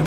I'm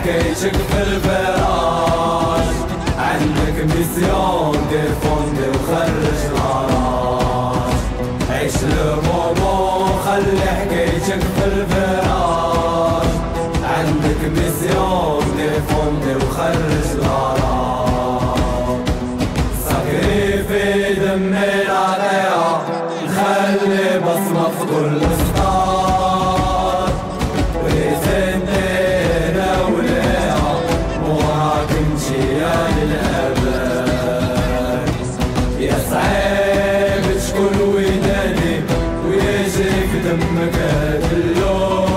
حكايتك في الفراش عندك ميسيون ديفوندي وخرج العراش عيش بومون خلي حكايتك في الفراش عندك ميسيون ديفوندي وخرج العراش سكريفي دم العطية يا صعيب تشكون وداني ويجري في دمك هذا اللون